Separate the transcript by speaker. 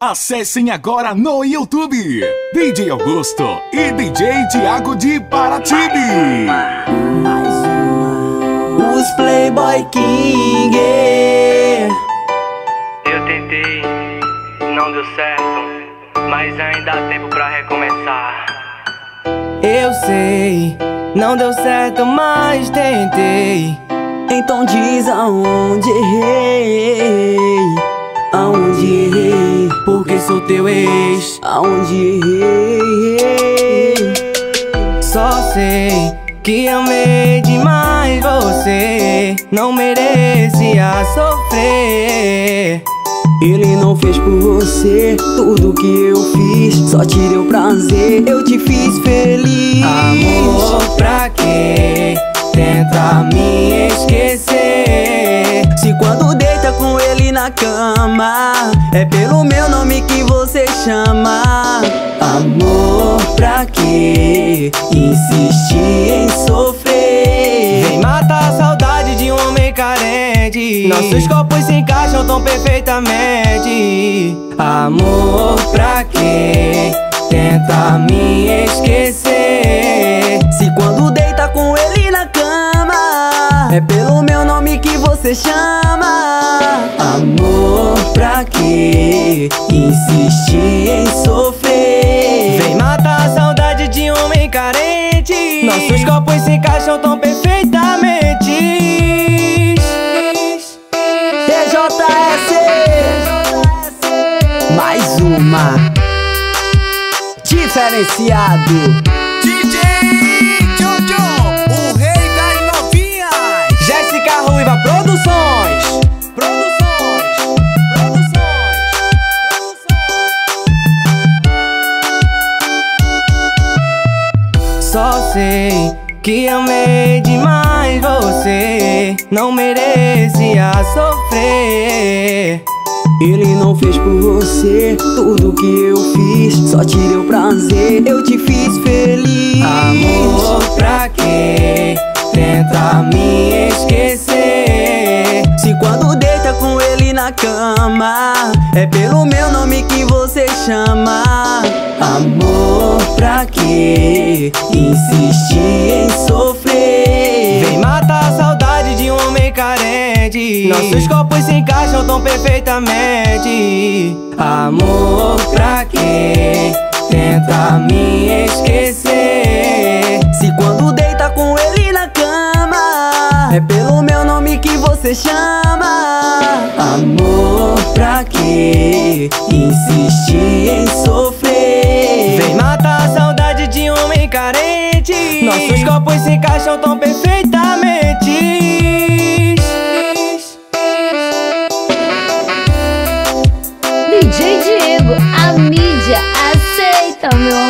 Speaker 1: Acessem agora no YouTube DJ Augusto e DJ Tiago de Paratibe.
Speaker 2: Mais uma, os Playboy King.
Speaker 3: Eu tentei, não deu certo, mas ainda há tempo pra recomeçar.
Speaker 2: Eu sei, não deu certo, mas tentei. Então diz aonde errei, aonde errei. Só sei que amei demais você, não merecia sofrer. Ele não fez por você tudo que eu fiz, só tirei o prazer, eu te fiz feliz. Amor, pra quê? Tenta me esquecer. Se quando deita com ele na cama, é pelo meu nome que você chama. Amor, pra quê? Insistir em sofrer. Vem matar a saudade de um homem carente. Nossos corpos se encaixam tão perfeitamente. Amor, pra quê? Tenta me esquecer. Se quando deita com ele na cama, é pelo meu nome que você chama. Amor, pra quê? Insistir em Nossos corpos se encaixam tão perfeitamente. TJS Mais uma Diferenciado Só sei que amei demais você. Não merecia sofrer. Ele não fez por você tudo que eu fiz Só tirei o prazer, eu te fiz feliz. Amor, pra quê? Tenta me esquecer. Se quando deita com ele na cama É pelo meu nome que você chama. Amor, pra quê? Insistir em sofrer Vem matar a saudade de um homem carente Nossos corpos se encaixam tão perfeitamente Amor, pra quê? Tenta me esquecer Se quando deita com ele na cama É pelo meu nome que você chama Amor, pra quê? Insistir em sofrer carente. Nossos corpos se encaixam tão perfeitamente. DJ Diego, a mídia aceita, meu amor